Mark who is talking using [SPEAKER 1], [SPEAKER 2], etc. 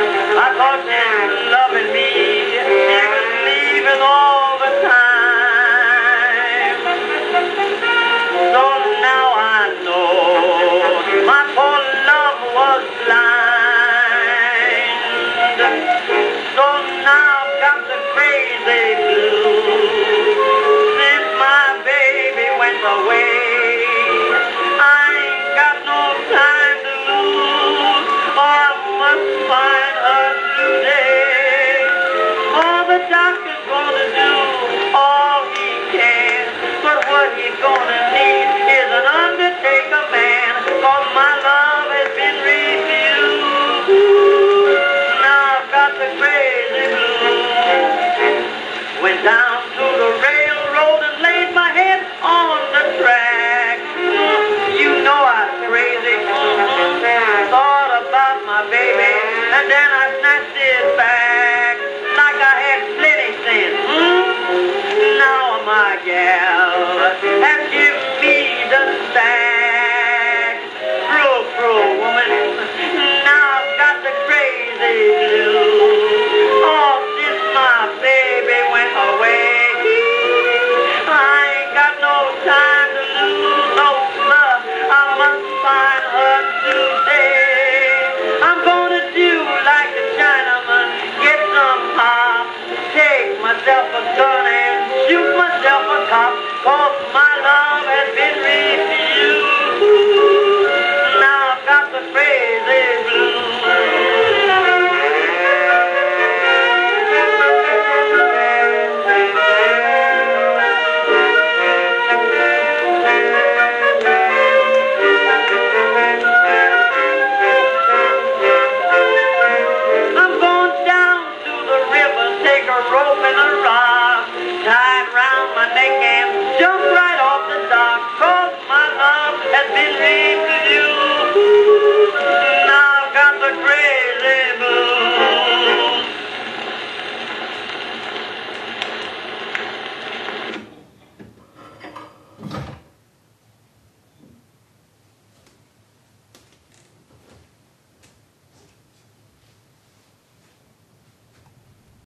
[SPEAKER 1] I thought was loving me. Was leaving all the time. So now I know my poor love was blind. So now the crazy blues. Since my baby went away, I ain't got no time to lose. Oh, I must find Went down to the railroad and laid my head on the track. You know I'm crazy. Thought about my baby, and then I snatched it back like I had plenty sense. Now I'm my gal Amen.